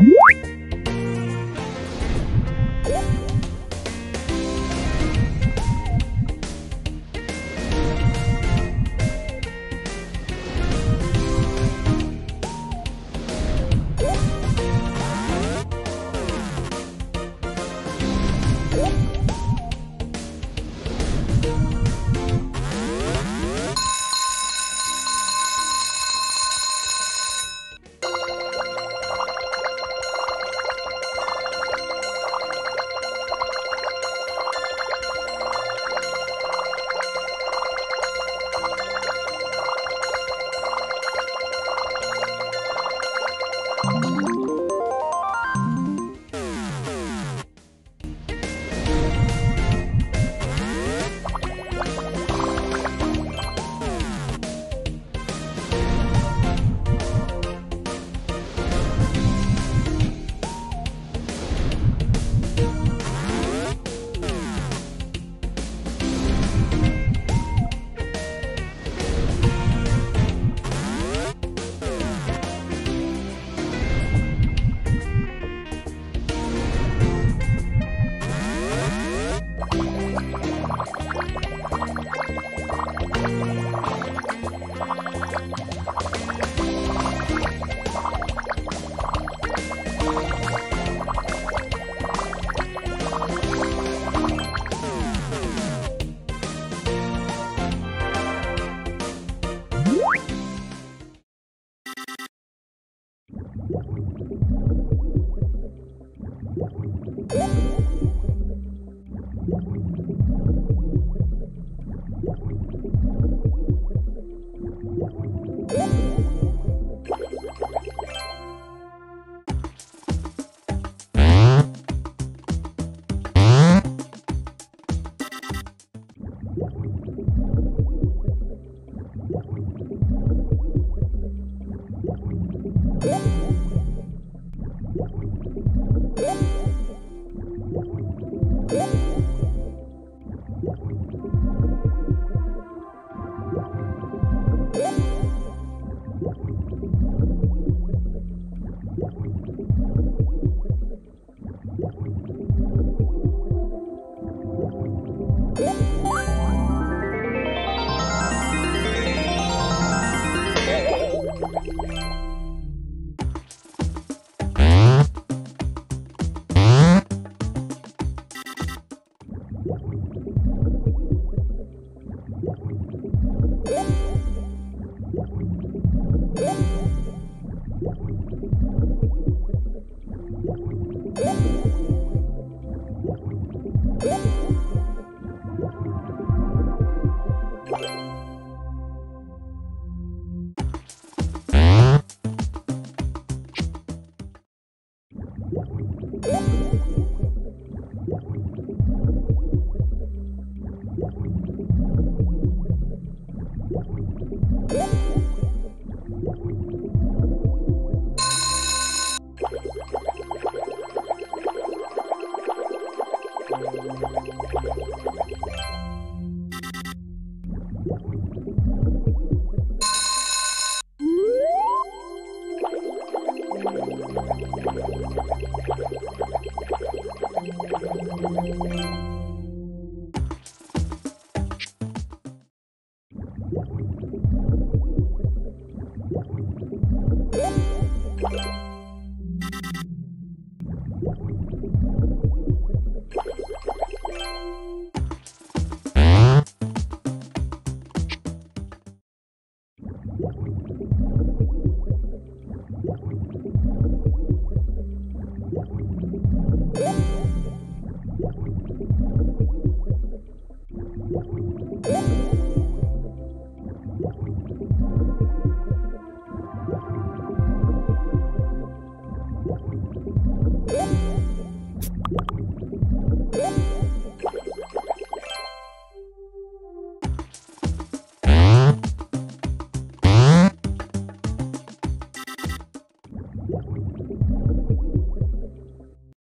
you